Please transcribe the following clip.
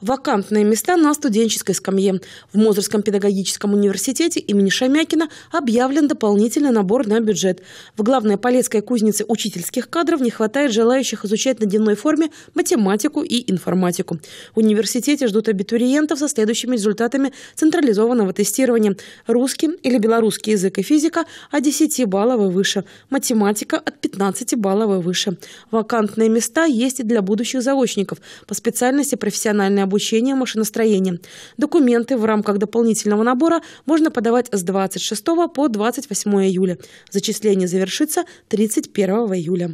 Вакантные места на студенческой скамье. В Мозырском педагогическом университете имени Шамякина объявлен дополнительный набор на бюджет. В главной Полецкой кузнице учительских кадров не хватает желающих изучать на дневной форме математику и информатику. В университете ждут абитуриентов со следующими результатами централизованного тестирования. Русский или белорусский язык и физика от 10 баллов и выше. Математика от 15 баллов и выше. Вакантные места есть и для будущих заочников по специальности профессиональной обучения машиностроением. Документы в рамках дополнительного набора можно подавать с 26 по 28 июля. Зачисление завершится 31 июля.